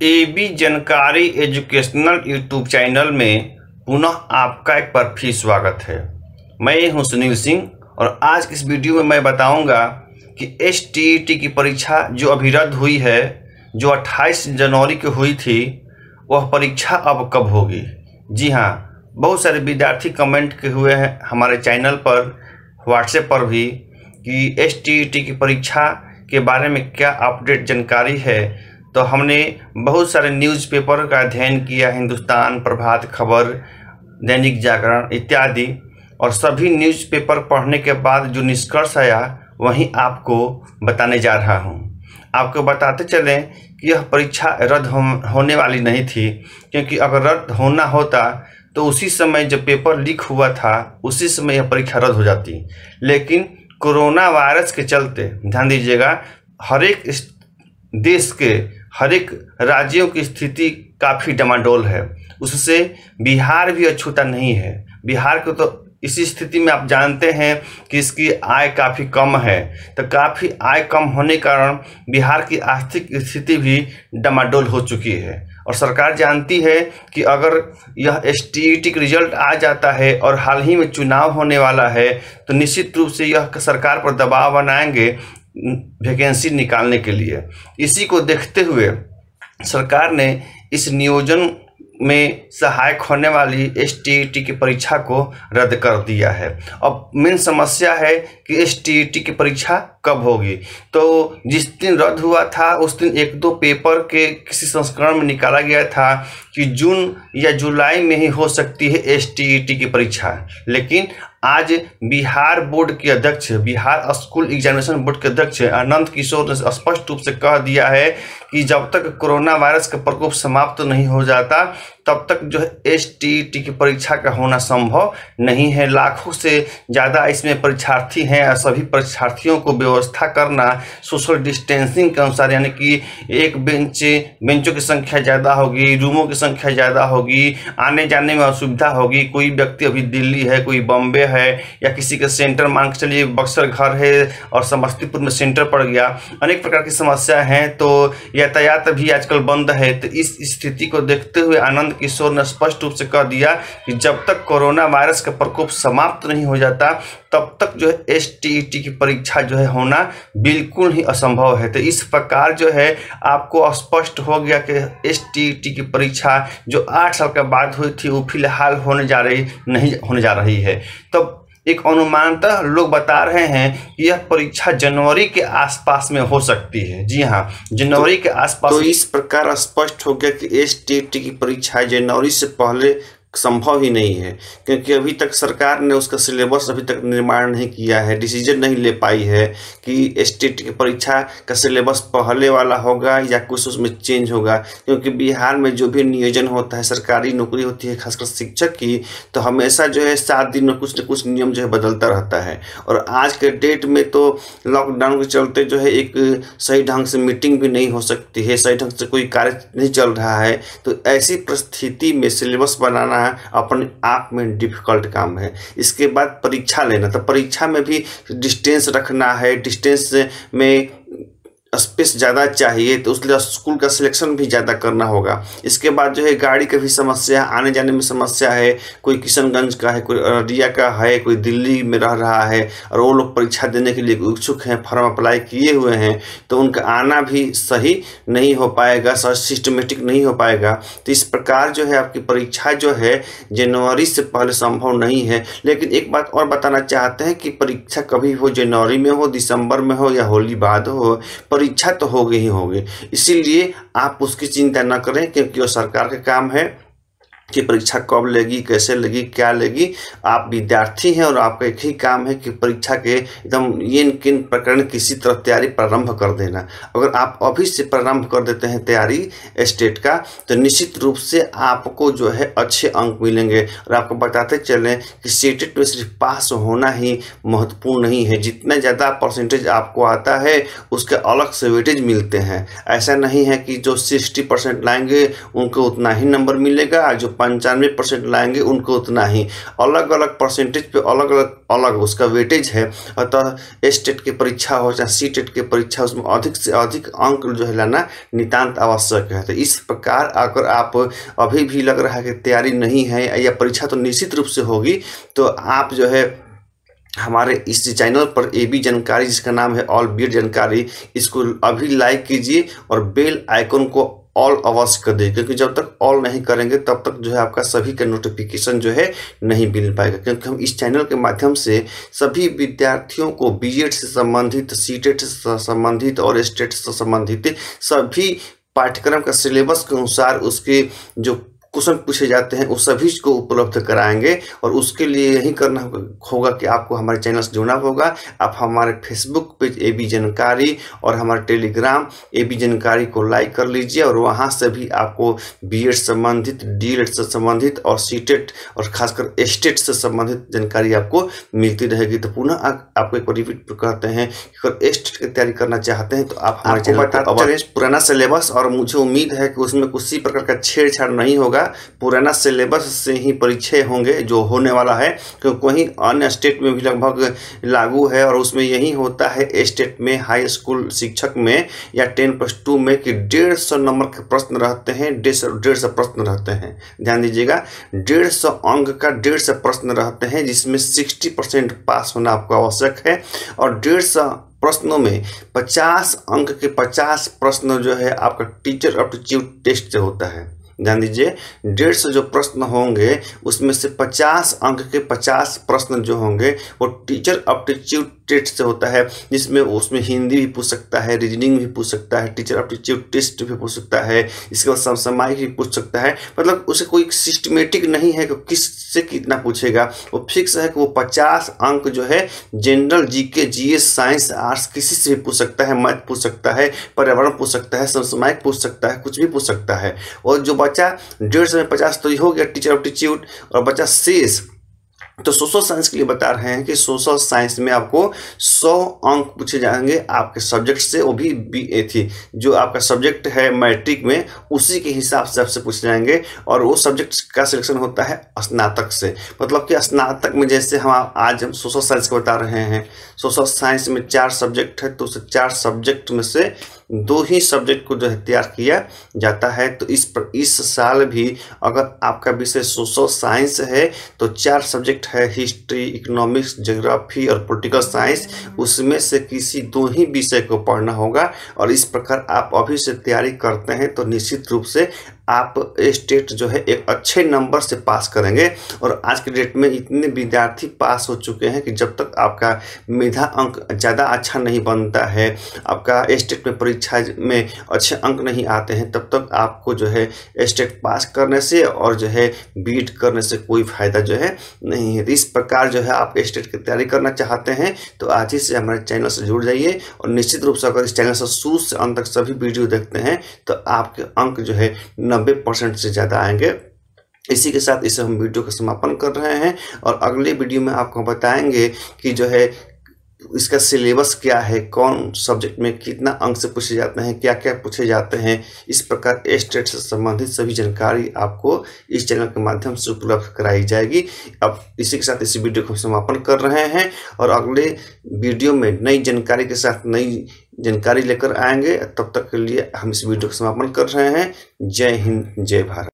ए B जानकारी educational YouTube channel में पुनः आपका एक बार फिर स्वागत है। मैं हूँ सुनील सिंह और आज इस वीडियो में मैं बताऊँगा कि एस की परीक्षा जो अभी रद्द हुई है, जो 28 जनवरी को हुई थी, वह परीक्षा अब कब होगी? जी हाँ बहुत सारे विद्यार्थी कमेंट के हुए हैं हमारे चैनल पर व्हाट्सएप पर भी, कि एसटीईटी की परीक्षा के बारे में क्या अपडेट, जानकारी है तो हमने बहुत सारे न्यूज़पेपर का अध्ययन किया हिंदुस्तान प्रभात खबर दैनिक जागरण इत्यादि। और सभी न्यूज़पेपर पढ़ने के बाद जो निष्कर्ष आया वहीं आपको बताने जा रहा हूँ। आपको बताते चलें कि यह परीक्षा रद्द हो, होने वाली नहीं थी क्योंकि अगर रद्द होना होता तो उसी समय जब पेपर लीक हुआ था उसी समय यह परीक्षा रद्द हो जाती। लेकिन कोरोना वायरस के चलते ध्यान दीजिएगा हर एक देश के हर एक राज्यों की स्थिति काफ़ी डमाडोल है। उससे बिहार भी अछूता नहीं है। बिहार को तो इसी स्थिति में आप जानते हैं कि इसकी आय काफ़ी कम है। तो काफ़ी आय कम होने के कारण बिहार की आर्थिक स्थिति भी डमाडोल हो चुकी है। और सरकार जानती है कि अगर यह एस टी का रिज़ल्ट आ जाता है और हाल ही में चुनाव होने वाला है तो निश्चित रूप से यह सरकार पर दबाव बनाएँगे वैकेंसी निकालने के लिए। इसी को देखते हुए सरकार ने इस नियोजन में सहायक होने वाली एस टी की परीक्षा को रद्द कर दिया है। अब मेन समस्या है कि एस टी की परीक्षा कब होगी? तो जिस दिन रद्द हुआ था, उस दिन एक दो पेपर के किसी संस्करण में निकाला गया था कि जून या जुलाई में ही हो सकती है एस की परीक्षा। लेकिन आज बिहार बोर्ड के अध्यक्ष, बिहार स्कूल एग्जामिनेशन बोर्ड के अध्यक्ष अनंत किशोर ने स्पष्ट रूप से कह दिया है कि जब तक कोरोना वायरस का प्रकोप समाप्त नहीं हो जाता तब तक जो है एस टी टी की परीक्षा का होना संभव नहीं है। लाखों से ज़्यादा इसमें परीक्षार्थी हैं और सभी परीक्षार्थियों को व्यवस्था करना सोशल डिस्टेंसिंग के अनुसार, यानी कि एक बेंच बेंचों की संख्या ज़्यादा होगी रूमों की संख्या ज़्यादा होगी आने जाने में असुविधा होगी। कोई व्यक्ति अभी दिल्ली है, कोई बॉम्बे है, या किसी का सेंटर मांग के चलिए बक्सर घर है और समस्तीपुर में सेंटर पड़ गया, अनेक प्रकार की समस्या हैं तो यातायात भी आजकल बंद है। तो इस स्थिति को देखते हुए आनंद किशोर ने स्पष्ट रूप से कह दिया कि जब तक कोरोना वायरस का प्रकोप समाप्त नहीं हो जाता, तब तक जो है एस की परीक्षा जो है होना बिल्कुल ही असंभव है। तो इस प्रकार जो है आपको स्पष्ट हो गया कि एस की परीक्षा जो आठ साल के बाद हुई थी, वो फ़िलहाल होने जा रही, नहीं होने जा रही है। तो एक अनुमानतः लोग बता रहे हैं कि यह परीक्षा जनवरी के आसपास में हो सकती है। जी हाँ जनवरी तो, के आसपास तो इस प्रकार स्पष्ट हो गया कि एस की परीक्षा जनवरी से पहले संभव ही नहीं है, क्योंकि अभी तक सरकार ने उसका सिलेबस अभी तक निर्माण नहीं किया है, डिसीज़न नहीं ले पाई है कि स्टेट की परीक्षा का सिलेबस पहले वाला होगा या कुछ उसमें चेंज होगा। क्योंकि बिहार में जो भी नियोजन होता है, सरकारी नौकरी होती है, खासकर शिक्षक की तो हमेशा जो है सात दिन में कुछ न कुछ नियम जो है बदलता रहता है। और आज के डेट में तो लॉकडाउन के चलते जो है एक सही ढंग से मीटिंग भी नहीं हो सकती है, सही ढंग से कोई कार्य नहीं चल रहा है। तो ऐसी परिस्थिति में सिलेबस बनाना करना अपने आप में डिफ़िकल्ट काम है। इसके बाद परीक्षा लेना तो परीक्षा में भी डिस्टेंस रखना है डिस्टेंस में स्पेस ज़्यादा चाहिए तो उसके स्कूल का सिलेक्शन भी ज़्यादा करना होगा। इसके बाद जो है, गाड़ी का भी समस्या, आने जाने में समस्या है। कोई किशनगंज का है, कोई अररिया का है, कोई दिल्ली में रह रहा है, और वो लोग परीक्षा देने के लिए इच्छुक हैं फॉर्म अप्लाई किए हुए हैं तो उनका आना भी सही नहीं हो पाएगा सिस्टमेटिक नहीं हो पाएगा। तो इस प्रकार जो है, आपकी परीक्षा जो है, जनवरी से पहले संभव नहीं है। लेकिन एक बात और बताना चाहते हैं कि परीक्षा कभी हो जनवरी में हो, दिसंबर में हो, या होली बाद हो परीक्षा तो होगी ही होगी। इसीलिए आप उसकी चिंता न करें, क्योंकि वो सरकार का काम है। कि परीक्षा कब लेगी, कैसे लेगी, क्या लेगी। आप विद्यार्थी हैं और आपका एक ही काम है कि परीक्षा के एकदम ये किन प्रकरण किसी तरह तैयारी प्रारंभ कर देना। अगर आप अभी से प्रारंभ कर देते हैं तैयारी स्टेट का तो निश्चित रूप से आपको जो है अच्छे अंक मिलेंगे। और आपको बताते चलें कि सीटेट में सिर्फ़ पास होना ही महत्वपूर्ण नहीं है। जितना ज़्यादा परसेंटेज आपको आता है, उसके अलग से वेटेज मिलते हैं। ऐसा नहीं है कि जो सिक्सटी परसेंट लाएँगे, उनको उतना ही नंबर मिलेगा। जो पंचानवे परसेंट लाएँगे, उनको उतना ही। अलग अलग परसेंटेज पे अलग अलग अलग उसका वेटेज है, अतः स्टेट की परीक्षा हो चाहे सी टेट की परीक्षा, उसमें अधिक से अधिक अंक जो है लाना नितान्त आवश्यक है। तो इस प्रकार अगर आप अभी भी लग रहा है कि तैयारी नहीं है या परीक्षा तो निश्चित रूप से होगी तो आप जो है हमारे इस चैनल पर ए बी जानकारी, जिसका नाम है ऑल बीट जानकारी, इसको अभी लाइक कीजिए और बेल आइकन को ऑल अवश्य कर दीजिए क्योंकि जब तक ऑल नहीं करेंगे, तब तक जो है आपका सभी का नोटिफिकेशन जो है नहीं मिल पाएगा। क्योंकि हम इस चैनल के माध्यम से सभी विद्यार्थियों को बी से संबंधित सी से संबंधित और स्टेट से संबंधित सभी पाठ्यक्रम का सिलेबस के अनुसार उसके जो क्वेश्चन पूछे जाते हैं उस सभी को उपलब्ध कराएँगे और उसके लिए यही करना होगा कि आपको हमारे चैनल से जुड़ना होगा। आप हमारे फेसबुक पेज ए बी जानकारी और हमारे टेलीग्राम ए बी जानकारी को लाइक कर लीजिए और वहाँ से भी आपको बी एड संबंधित डी एड से संबंधित और सी टेट और खासकर स्टेट से संबंधित जानकारी आपको मिलती रहेगी। तो पुनः आपको एक रिपीट कहते हैं कि अगर स्टेट की तैयारी करना चाहते हैं तो आप हमारे चैनल पुराना सिलेबस और मुझे उम्मीद है कि उसमें किसी प्रकार का छेड़छाड़ नहीं होगा। पुराना सिलेबस से ही परीक्षे होंगे जो होने वाला है क्योंकि वहीं अन्य स्टेट में भी लगभग लागू है और उसमें यही होता है स्टेट में हाई स्कूल शिक्षक में या टेन प्लस टू में कि डेढ़ सौ नंबर के प्रश्न रहते हैं, डेढ़ सौ प्रश्न रहते हैं। ध्यान दीजिएगा, डेढ़ सौ अंक का डेढ़ सौ प्रश्न रहते हैं, जिसमें सिक्सटी परसेंट पास होना आपको आवश्यक है और डेढ़ सौ प्रश्नों में 50 अंक के 50 प्रश्न जो है आपका टीचर एप्टीट्यूड टेस्ट से होता है। ध्यान दीजिए, डेढ़ सौ जो प्रश्न होंगे, उसमें से पचास अंक के पचास प्रश्न जो होंगे, वो टीचर अप्टीट्यूड टेस्ट से होता है, जिसमें उसमें हिंदी भी पूछ सकता है रीजनिंग भी पूछ सकता है टीचर अप्टीट्यूड टेस्ट भी पूछ सकता है, इसके बाद समसामयिक भी पूछ सकता है मतलब उसे कोई सिस्टमेटिक नहीं है कि किस से कितना पूछेगा, वो फिक्स है कि वो पचास अंक जो है general GK GS science arts किसी से भी पूछ सकता है, मैथ पूछ सकता है, पर्यावरण पूछ सकता है, समसामयिक पूछ सकता है, कुछ भी पूछ सकता है। और जो बच्चा डेढ़ सौ में पचास तो ये हो गया टीचर ऑफ़ टीच्यूट और बच्चा शेष। तो सोशल साइंस के लिए बता रहे हैं कि सोशल साइंस में आपको 100 अंक पूछे जाएँगे आपके सब्जेक्ट से, वो भी बी ए थी। जो आपका सब्जेक्ट है मैट्रिक में, उसी के हिसाब से आपसे पूछे जाएँगे और वो सब्जेक्ट का सिलेक्शन होता है स्नातक से। मतलब कि स्नातक में जैसे हम आज हम सोशल साइंस को बता रहे हैं। सोशल साइंस में चार सब्जेक्ट है तो उस चार सब्जेक्ट में से दो ही सब्जेक्ट को जो है तैयार किया जाता है। तो इस पर, इस साल भी अगर आपका विषय सोशल साइंस है तो चार सब्जेक्ट है हिस्ट्री इकोनॉमिक्स जोग्राफी और पॉलिटिकल साइंस उसमें से किसी दो ही विषय को पढ़ना होगा और इस प्रकार आप अभी से तैयारी करते हैं तो निश्चित रूप से आप स्टेट जो है एक अच्छे नंबर से पास करेंगे। और आज के डेट में इतने विद्यार्थी पास हो चुके हैं कि जब तक आपका मेधा अंक ज़्यादा अच्छा नहीं बनता है, आपका स्टेट में परीक्षा में अच्छे अंक नहीं आते हैं, तब तक आपको जो है स्टेट पास करने से और जो है बीट करने से कोई फ़ायदा जो है नहीं है। तो इस प्रकार जो है आप स्टेट की तैयारी करना चाहते हैं तो आज ही से हमारे चैनल से जुड़ जाइए और निश्चित रूप से अगर इस चैनल से शुरू से अंत तक सभी वीडियो देखते हैं तो आपके अंक जो है नब्बे परसेंट से ज़्यादा आएँगे। इसी के साथ इसे हम वीडियो का समापन कर रहे हैं और अगले वीडियो में आपको बताएँगे कि जो है इसका सिलेबस क्या है? कौन सब्जेक्ट में कितना अंक से पूछे जाते हैं? क्या क्या पूछे जाते हैं? इस प्रकार स्टेट से संबंधित सभी जानकारी आपको इस चैनल के माध्यम से उपलब्ध कराई जाएगी। अब इसी के साथ इस वीडियो को समापन कर रहे हैं और अगले वीडियो में नई जानकारी के साथ नई जानकारी लेकर आएँगे। तब तक के लिए हम इस वीडियो का समापन कर रहे हैं। जय हिंद, जय भारत।